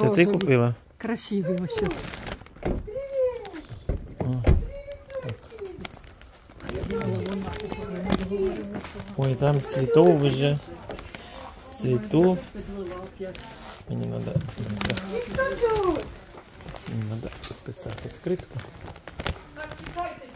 Це ти купила? Красиві ось. Ой, там цветов уже. Цветов. Мне надо... Мне надо подписать открытку.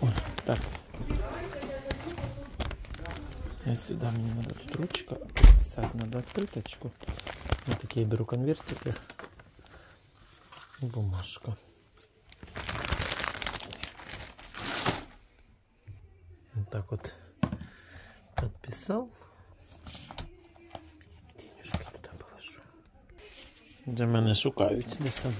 Ой, так. Я сюда, мне надо тут ручка. Подписать надо открыточку. Вот такие беру конвертики. Бумажка. Вот так вот подписал. Денежки туди положу. Де мене шукають, де саме.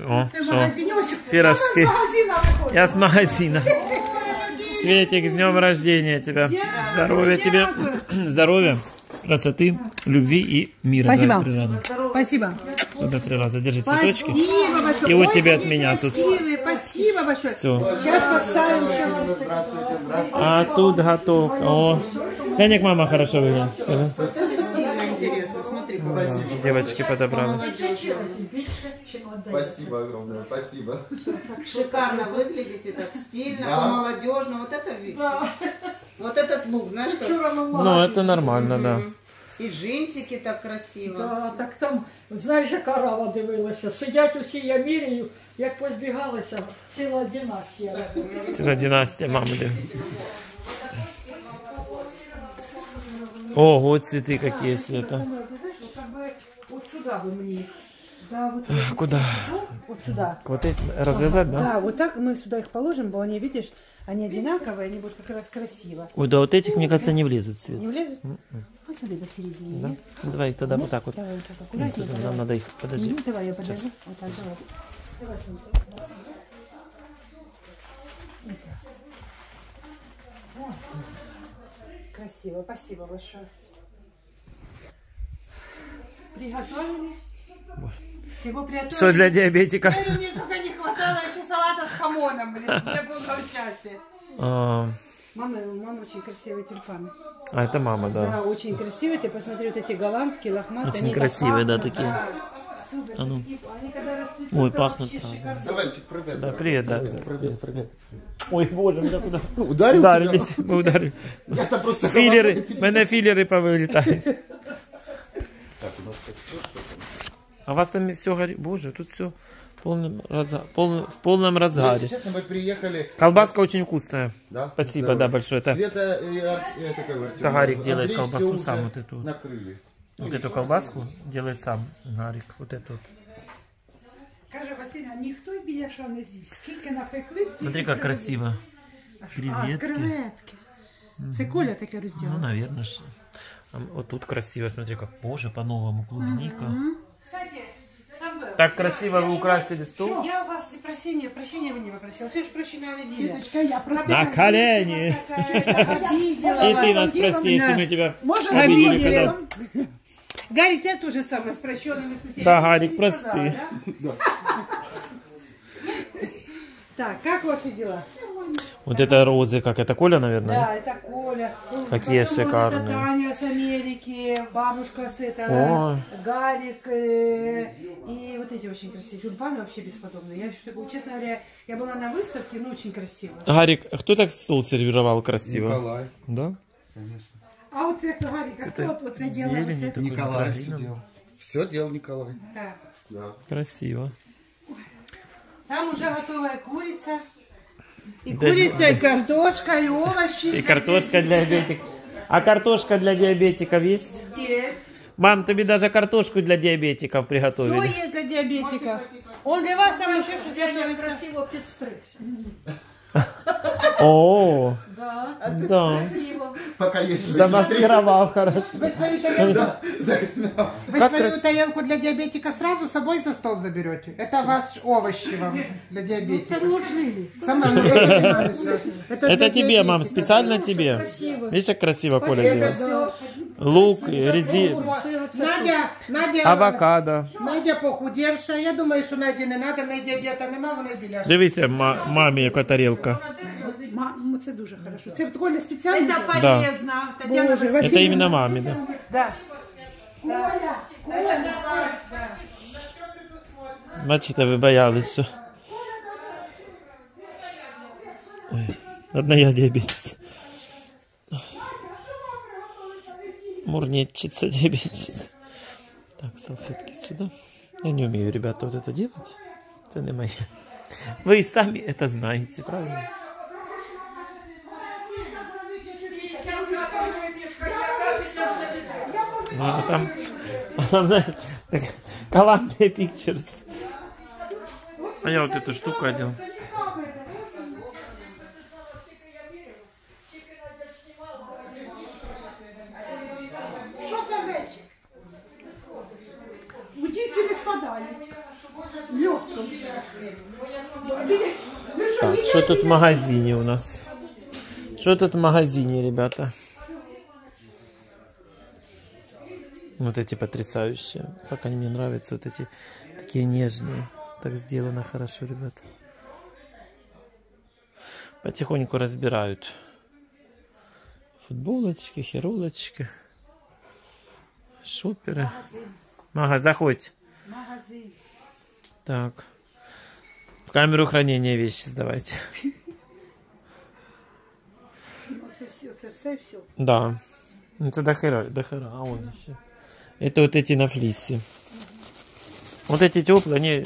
О, що? Пирожки. Я с магазина. Светик, с днем рождения тебя. Здоровья тебе. Здоровья, красоты, любви и мира. Спасибо. Три раза. Спасибо. Туда три раза. Держи цветочки. Спасибо большое. И вот Ой, тебе от меня тут. Спасибо большое. Все. Сейчас поставим. сейчас. Здравствуйте, здравствуйте. А тут готов. О, как мама хорошо выглядит. Интересно, смотри, Спасибо. Девочки подобрали. Спасибо огромное, спасибо. шикарно выглядите, так стильно, Да. по-молодежно. Вот это видно. Вот этот лук, знаешь, как? Ну, это нормально, да. И джинсики так красиво. А, так там, знаєш, яка рава дивилася. Сидять усі, я міряю, як позбігалися, ціла династія. Целая династия мамы. Ого, цветы какие, Света. Ты знаешь, вот как вот сюда. Да, вот, Куда? вот сюда. Вот эти развязать, да? Да, вот так мы сюда их положим, бо они, видишь, они одинаковые, они будут как раз красиво. Ой, да вот этих, мне кажется, не влезут цвет. Не влезут? А смотри, до середины. Да? Ну, Давай их тогда вот так вот. Давай вот так Ну, аккуратненько. Нам давай. надо их, подожди. Мгм, Давай, я подержу. Вот так, давай. Давай. Красиво, спасибо большое. Приготовили? Всего приготовили? Что для диабетика? Мне только не хватало еще салата с хамоном, блин, для полного счастья. А, Мама, у мамы очень красивые тюльпаны. а, это мама, Да, да. очень красивые. Ты посмотри, вот эти голландские, лохматые. Очень они так красивые, да, пахнут, такие. Супер, А ну. такие, они когда расцветут, Ой, это пахнут, вообще правда. шикарно. Давайте, привет. Да, привет, да. Привет, привет. Ой, боже, меня куда? Ударил Ударились, тебя? мы ударили. Это просто Філери, головой. мене філери повилітають. Так, у нас тут что там? А у вас там все горит? Боже, тут все в полном, разга- полном- в полном разгаре. Если честно, мы приехали... Колбаска очень вкусная. Да? Спасибо, Здорово. да, большое. Это, Света и, Ар- и это как бы, это Гарик делает Андрей колбасу всё сам уже вот эту. вот. Накрыли. Вот эту колбаску делает сам Гарик. Вот эту вот. Каже Василя, ніхто біляша не з'їсть. Скільки напекли, стільки Смотри, как привезли. красиво. А, що? Креветки. А, креветки. Це Коля таке Ну, розділив. наверное. ж. А Вот тут красиво, смотри, как, боже, по-новому клубника. Кстати, Самвел, Так красиво вы украсили стол. я у вас прощения, прощения вы не попросила. Все же прощения. Світочка, я просто... На колени! Обидела И ты нас прости, если мы тебя обидели. Гарри, тебя тоже самое с прощенными смертями. Да, Гарик, прости. сказала, да? Так, как ваши дела? Вот это розы, как это Коля, наверное? Да, это Коля. Какие Потом вот шикарные. это Таня с Америки, бабушка с этого, Ой. Гарик. э, и вот эти очень красивые. Тюльпаны вообще бесподобные. Я честно говоря, я была на выставке, ну очень красиво. Гарик, кто так стол сервировал красиво? Николай, Да? конечно. А оце, Гаріка, хто оце ділав? зелень, Оце? такой Николай все делал. Все делал Николай. Так. Да. Красиво. Там уже готовая курица. И курица, и картошка, и овощи. И картошка для диабетиков. А картошка для диабетиков есть? Есть. Мам, тебе даже картошку для диабетиков Все приготовили. есть для диабетиков. Он для вас там еще что-то готовится. Красиво підстригся. О, Да, да красиво. Пока есть жизнь. Замаскировал хорошо. Ви свою тарелку, Да, загнал. ви Как свою крас- тарелку для диабетика сразу с собой за стол заберете? Это ваш овощи вам для диабетика. Подложили. Самое главное, что это для Это тебе, мам, диабетика. специально тебе. Красиво. Видишь, как красиво Коля Это сделал? все. Лук, резин, Надя, Надя, авокадо. Надя похудевшая. Я думаю, що Наді не треба, в неї діабета нема, вона й біляша. Дивися, ма- мамі, яка тарілка. Ма, ну, це дуже хорошо. Це в Колі спеціально? Это зробили? полезно. Татьяна Боже, Васильевна. Это именно маме, да. Да. Бачите, ви боялись, що. Ой, одна я диабетчица. Мурнетчица, диабетчица. Так, салфетки сюда. Я не умею, ребята, вот это делать. Это не моє. Вы и сами это знаете, правильно? а там, она, так, Columbia Pictures. А я вот эту штуку одел. Що за речі? У дітці не спадають. Легко. Ви що, Так, что тут в магазине у нас? Что тут в магазине, ребята? Вот эти потрясающие. Как они мне нравятся, вот эти такие нежные. Так сделано хорошо, ребята. Потихоньку разбирают. Футболочки, херолочки. Шоперы. Мага, заходь. Магазин. Так. В камеру хранения вещи сдавайте. Оце все, це все, все. Да. Ну, Это до хера, до хера, а он еще. Это вот эти на флисе. Вот эти теплые, они,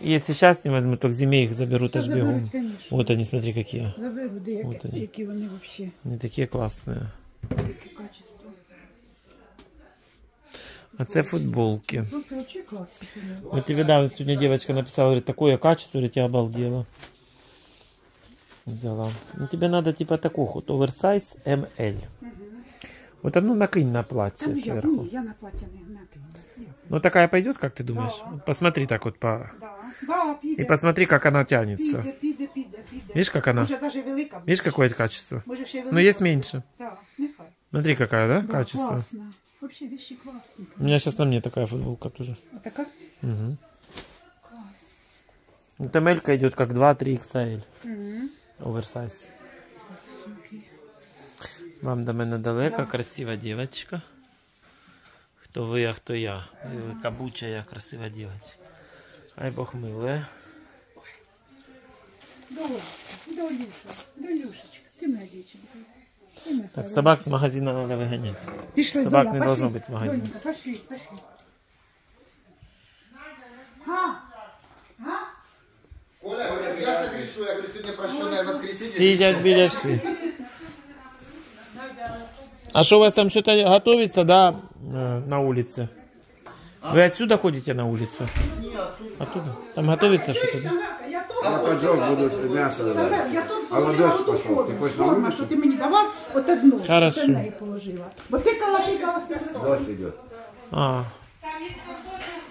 если сейчас не возьму, то к зиме их заберут аж бегом. Заберуть, конечно. Вот они, смотри, какие. Заберу, де От які, вони. які вони взагалі, Они такие классные. які качество. А це футболки. Ну, короче, класно. Вот тебе, да, вот сегодня девочка написала, говорит, такое качество, говорит, я обалдела. Взяла. Ну, тебе надо типа такую вот оверсайз ML. Вот одну накинь на Та платье ну я, сверху. ні, я на плаття не накину. Я- Ну такая пойдет, как ты думаешь? Вот Посмотри так вот по... Да, да, піде. И посмотри, как она тянется. Піде, піде, піде, піде. Видишь, как она? Може, навіть велика буде. Видишь, какое это качество? Може, ще велика. Ну, есть меньше. Так, нехай. Смотри, какая, да, Да, качество? Класно. Вообще вещи классные. У меня сейчас на мне такая футболка тоже. А така? Угу. Эта мелька идет как 2-3 XL. Оверсайз. Вам до мене далеко, красива дівчинка. Хто ви, а хто я? Ви кабуча, я красива дівчинка. Хай Бог милує. Долюша, Долюша, Долюшечка, ти моя дівчинка. Ти моя Так, хороша. собак з магазина надо виганяти. Пішли, собак Доля, не пошли. должно быть в магазине. Донька, пошли, пошли. А, Коля говорит, я согрешу. Я говорю, сегодня прощенное воскресенье. Сидять біля ши. А что у вас там что-то готовится, да, э, на улице? Вы отсюда ходите на улицу? Оттуда? Там готовится что-то, да? Самелка, я тут. На поджог будут мясо давать. Самел, я тут А на положила дощ оту пошел. форму. Ты хочешь на Форма, улицу? що ти мені давав, от одну. Хорошо. Це неї положила. Бо ти калапікала з столу. Дождь идет. А.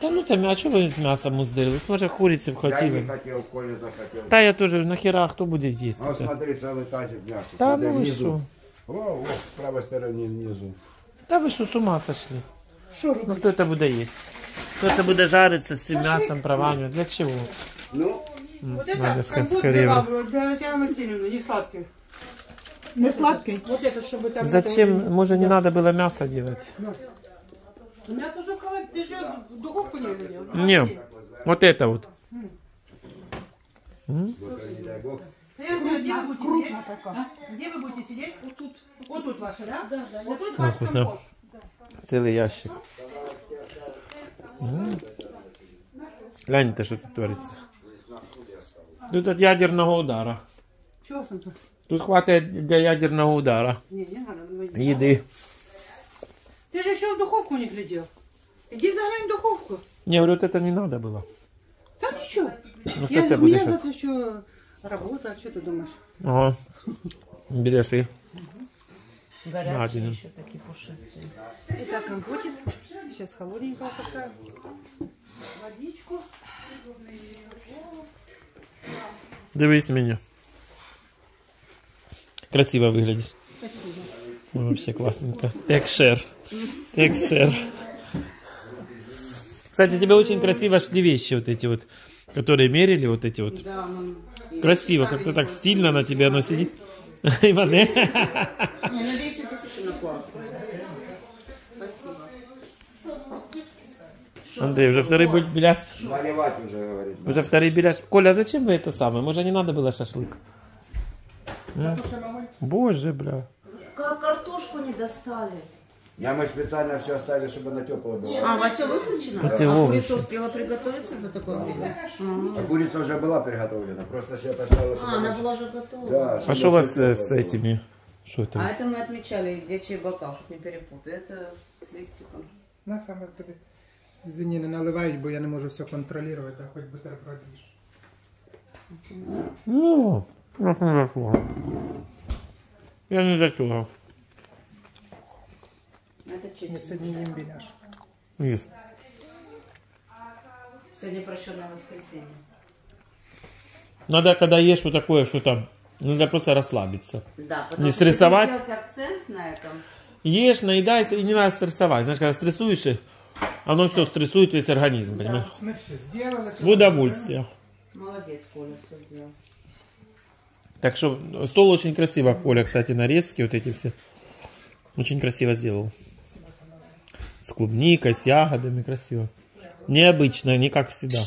Да ну там, а что вы с мясом уздырили? Может, курицы Я не хватило? хотел, Коля захотел. Да я тоже, нахера, кто будет есть? А вот это? смотри, целый тазик мяса. Да Смотри, ну вы внизу. что? О, о, в правой стороне внизу. Да вы что, с ума сошли? Що Ну робити? кто это будет есть? Кто это будет жариться с мясом, правами? Для чего? Ну, Вот это сказать компот скорее. для Татьяны Васильевны, не сладкий. Не сладкий? Вот это, чтобы там... Зачем? Может, не надо было мясо делать? У меня тоже в холод- Ты же в духовку не любил? Не, вот это вот. только не дай бог. Татьяна, где вы будете сидеть? Крупна така. Где вы будете сидеть? Вот тут. Вот тут ваша, да? Да, да, Вот тут Ну, ваш вкусно. компот. Целый ящик. М. Гляньте, что тут творится. Тут от ядерного удара. Чего смотри? Тут хватает для ядерного удара. Не, не надо. говорить. Еды. Ты же еще в духовку не глядел. Иди заглянь в духовку. Не, говорю, вот это не надо было. Там ничего. Ну, кто Я, тебе у меня будет? завтра еще работа, а что ты думаешь? Ага. Берешь и Горячие Ладно. еще такие пушистые. Итак, компотик. Сейчас холодненького поставим. Водичку. Дивись меня. Красиво выглядишь. Спасибо. Вообще классненько. Текшер. Текшер. Кстати, тебе очень красиво шли вещи вот эти вот, которые мерили, вот эти вот. Да, Красиво, как-то так стильно на тебе оно сидит. Иван, э? Не, ну вещи действительно классные. Андрей, уже второй беляш. Наливать уже, говорит. Уже второй беляш. Коля, а зачем вы это самое? Может, не надо было шашлык? А? Боже, бля. Как Картошку не достали. Я мы специально все оставили, чтобы она теплая была. А, у вас все выключено? А ты а курица успела приготовиться за такое время? А курица уже была приготовлена, просто свет оставила, чтобы... А, она была уже готова. Да, А что у вас э, с этими? Что это? А это мы отмечали дечий бокал, чтобы не перепутать. Это с листиком. На саме тобі. Извини, не наливають, бо я не можу все контролювати, да, хоч бутерброд їж. Ну, я не заслугал. Я не заслугал. Это Я чуть. сьогодні їм біляш. Видишь? Сегодня прощенное воскресенье. Надо, когда ешь вот такое, что там, надо просто расслабиться. Да, потому Не что если стрессовать? делать акцент на этом. Ешь, наедайся и не надо стрессовать. Знаешь, когда стрессуешь, и оно все стрессует весь организм, понимаешь? Ми все зробили. В удовольствие. Молодец, Коля, все сделал. Так что стол очень красиво, Коля, кстати, нарезки вот эти все. Очень красиво сделал. С клубникой, с ягодами, красиво. Необычно, не как всегда.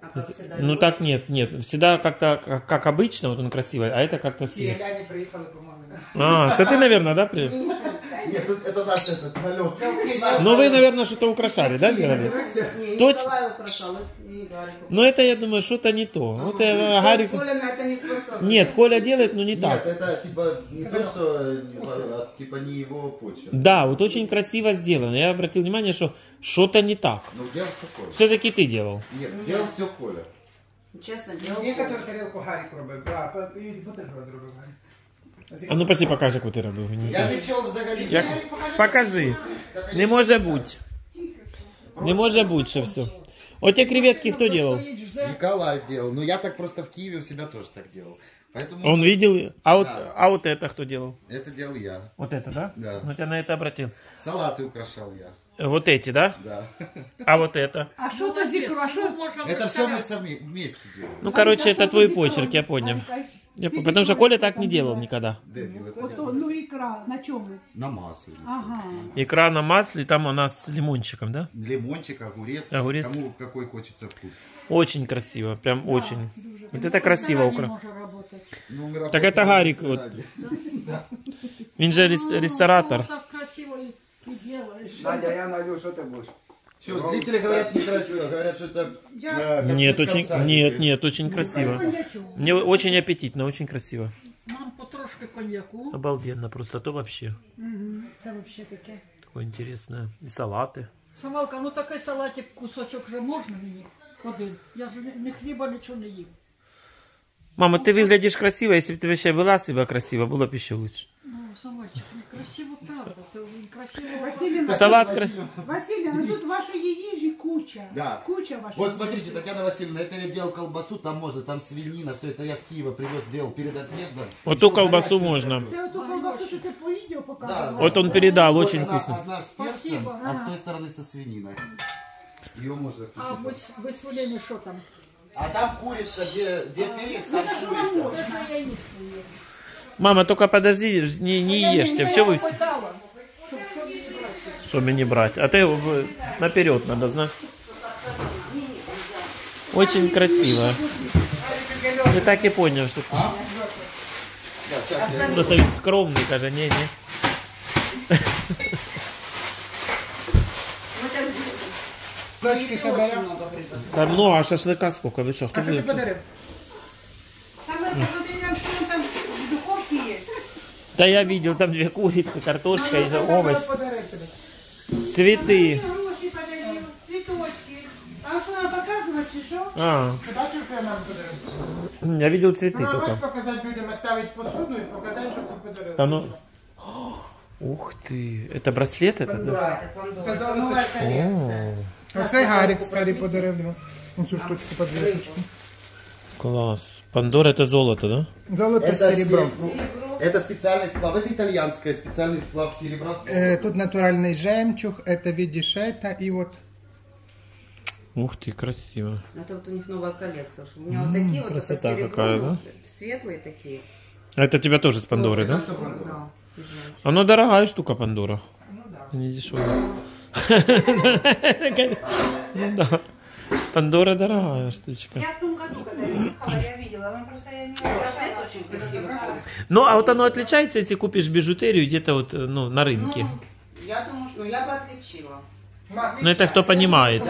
А как всегда. Ну так нет, нет. Всегда как-то как, как обычно, вот он красивый, а это как-то І сверх. глянь, приїхали, по-моєму. А, это ты, наверное, да, при... Нет, тут это наш этот налет. Ну вы, наверное, что-то украшали, да, делали? Не, Точно. Николай украшал, и Гарик Но это, я думаю, что-то не то. Вот это украшал. Гарик... Коля на это не способен. Нет, Коля делает, но не Нет, так. это типа не то, что э, а, типа не его почерк. Да, вот очень красиво сделано. Я обратил внимание, что что-то не так. Ну делал все Коля. Все-таки ты делал. Нет, делал все Коля. Честно, делал Некотору Коля. тарілку Гарік робив, да, по- і бутерброд робив Гарік. А ну пошли покажи, як ти робив. Ні. Я нічого взагалі. Як... Покажи. Не може бути. Не може бути, що все. От ті креветки хто делал? Стоїть, жде. Николай делал. Ну я так просто в Киеве у себя тоже так делал. Поэтому Он видел. А вот, Да. а вот это кто делал? это делал я. Вот это, да? Да. Ну, я на это обратил. Салаты украшал я. Вот эти, да? Да. А вот это? А що то зікро? А що? Можна Это все мы представляти. сами вместе делали. Ну, короче, это твой почерк, я понял. Я по- Потому что Коля так не делал никогда. Дебил, это Ото, делал. ну ікра, на чому? На масле. Ага. Икра на масле, там у нас с лимончиком, да? Лимончик, огурец. Огурец. Кому какой хочется вкус. Очень красиво, прям очень. Вот это красиво Не укра. може работати. Ну, мы Так работаем это Гарик в вот. ресторане. Он же рес- ресторатор. Ну, так красиво і, і делаєш. Надя, я налью, что ты будешь? Чё, зрители говорят некрасиво, говорят, что это... э, Нет, котлетка в очень, садике. нет, нет, очень красиво. Мне очень аппетитно, очень красиво. Нам потрошки коньяку. Обалденно просто, а то вообще. Це взагалі таке. Такое интересное. И салаты. Самалка, ну такий салатик, кусочок вже можна мені? Один. Я ж ні- ні хліба, нічого не їм. Мама, ты выглядишь красиво, если бы ты вообще была себя красиво, было бы еще лучше. Ну, Самальчик, ну красиво, правда. Ти красиво. Василіна, Салат кра- Василіна, ну тут вашої їжі куча. Да. Куча вашої Вот смотрите, Татьяна Васильевна, это я делал колбасу, там можно, там свинина, все это я с Киева привез, делал перед отъездом. Вот ту Еще колбасу горячую можно. готовил. Це оту колбасу, що ти по відео Да, показувала. Вот он передал, Вот очень она вкусно. Одна с перцем, Спасибо. а с той стороны со свининой. Ее можно А включить. без, без свинини що там? А там курица, где, где перец, там курица. Те, що я їсти є. Мама, только подожди, ж- не, не ешьте. Я Все вы, питала, щоб що мені брати. что мне брать. А ты в- наперед надо знать. Очень красиво. Я так и понял, что ты. Просто ведь скромный, даже не, не. Мы так Дочки еды соберем. очень много приготовили. Да много, а шашлыка сколько? Вы что, кто А що ти будет? Да я видел, там две курицы, картошка и овощ. Подарив тобі. Цветы. Гроші подарив, цвіточки. А що нам показувати, чи що? А, Ти бачив, що я мамі подарив? я видел цветы Ну, а можеш только. показати людям, оставити посуду і показати, що ти подарив. Да ну. Ух ты, это браслет это, да? Да, это Пандора. Казала, Это новая це- коллекция. Оце Гарік старий подарив. ну. Оцю штучку подвісочку. Класс. Пандора это золото, да? Золото з Это серебром. Серебро. Это специальный сплав, это итальянская, специальный сплав серебра. Е, Тут натуральний жемчуг, это видиш это, і от Ух ты, красиво. Это вот у них новая коллекция. У меня вот такие вот красота серебро, какая, ну, да? светлые такие. А Это тебя тоже с Пандоры, да? Да. Оно дорогая штука Пандора. Ну да. Не дешевые. Ну да. Пандора дорогая штучка. Я в том году, когда я ехала, я видела, но просто я не Это очень красиво. Ну, а вот оно отличается, если купишь бижутерию где-то вот, э, ну, на рынке. Я думаю, что я бы отличила. Ну, это кто понимает.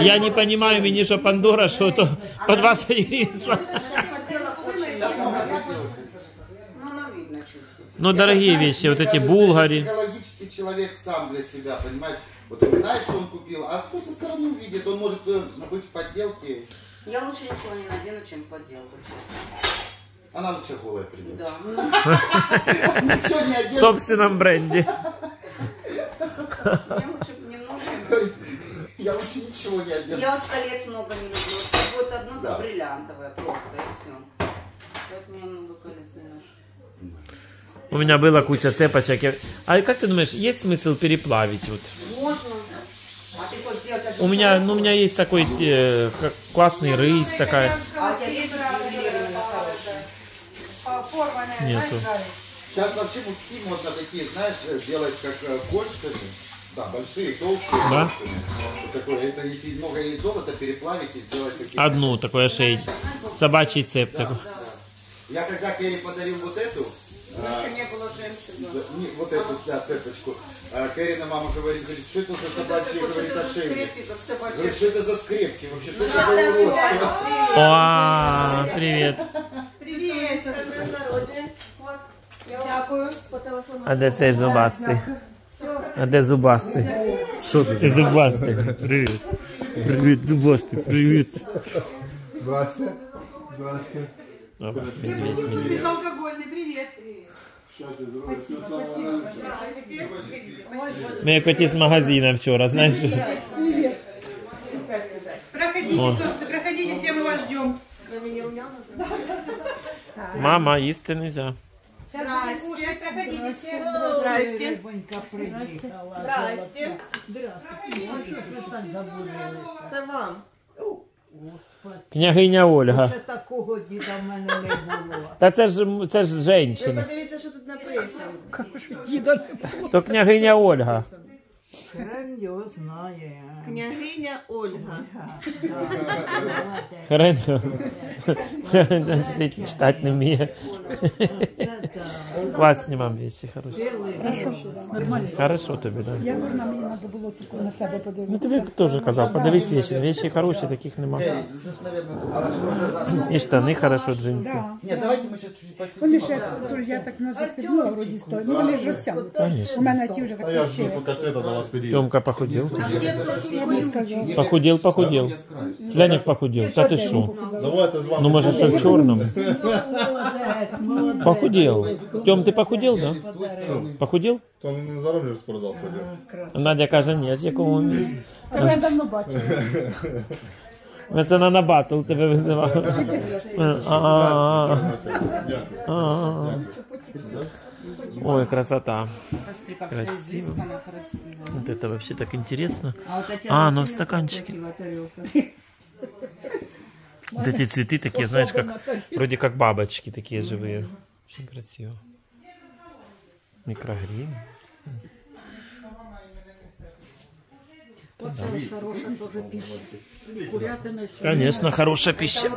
Я не понимаю, мне что Пандора, что то по 20 гривен. Подделок очень много. Ну. Ну, дорогие вещи, вот эти булгари. Психологический человек сам для себя, понимаешь? Вот он знает, что он купил, а кто со стороны увидит, он может э, быть в подделке, Я лучше ничего не надену, чем подделку, честно. она лучше голая придет. Да. Ничего не В одет, собственном бренде. Я лучше я ничего не одет. Я вот колец много не люблю. Вот одно Да. бриллиантовое просто, и все. Поэтому я много колец не ношу. У меня была куча цепочек. А как ты думаешь, есть смысл переплавить? Вот? Можно. А ты хочешь сделать одну У меня, ну, у меня есть такой э, классный рысь такая. А Нету. Сейчас вообще мужские модно такие, знаешь, э, делать как э, кольцами. Да, большие, толстые Да? Вот такое, это если много есть золота, переплавить и сделать такие. Одну такой ошейник. Собачий цеп такой. Я когда Керри подарил вот эту, а, Еще не было жемчуга. да, не, вот эту да, цепочку, а, Кэрина мама говорит, говорит, что это за собачьи, говорит, ошейник. Скрепки, как собачья. Говорит, что это за скрепки вообще, что это за уродство? О, привет. Привіт! Дякую по телефону. А де цей зубастий? А де зубастий? Що ти? Це зубастий. Привіт. Привіт, зубастий, привіт. Здрасте. Здрасте. Опа, медведь, медведь. Безалкогольний, привіт! Ми як оті з магазина вчора, знаєш? Проходите, О. солнце, проходите, все мы вас ждем. Мама, їсти нельзя. Сейчас будем кушать, проходите все. Здрасте. Здрасте. Це вам. Княгиня Ольга. Такого діда в мене не було. Та це ж це ж женщина. Подивіться, що тут написано. Діда То княгиня Ольга. Хрен його знає. Княгиня Ольга. Хрен. Хрен сидить, читати не вміє. Це так. Класні вам вещи, хороші. нормально. Хорошо тобі, да. Я дурна, мені треба було тільки на себе Ну подивитися. тобі теж казав, подивись вещи. Вещи хороші, таких нема. Керри, ты же, наверное, І штани хорошо, джинси. Да. Нет, давайте мы сейчас чуть Вони посидим. ще, то я так не застегнула, вроді стоїть. Ну вони ж розтягнуті. Конечно. У мене ті вже так Я жду, ще. пока ты это до вас перейдет. Тёмка похудел. Я б не сказала. Похудел, похудел. Я скраюсь. Глянь, як похудел. Та ти що? Давайте з вами. Ну, може, що в чорному? Молодець, молодець. Похудел. Тём, ты похудел, да? Похудел? То не зараз же в спортзал ходив. Надя каже, ні, в якому місці. Та я давно бачила. Це вона на батл тебе визивала. А-а-а. Дякую. А-а-а. Ой, красота. Как Красиво. все изысканно, красиво. Вот это вообще так интересно. А, вот эти А, ну в стаканчике. Вот эти цветы такие, знаешь, как вроде как бабочки такие живые. Очень красиво. Микрогрин. Курятина, Конечно, хорошая пища.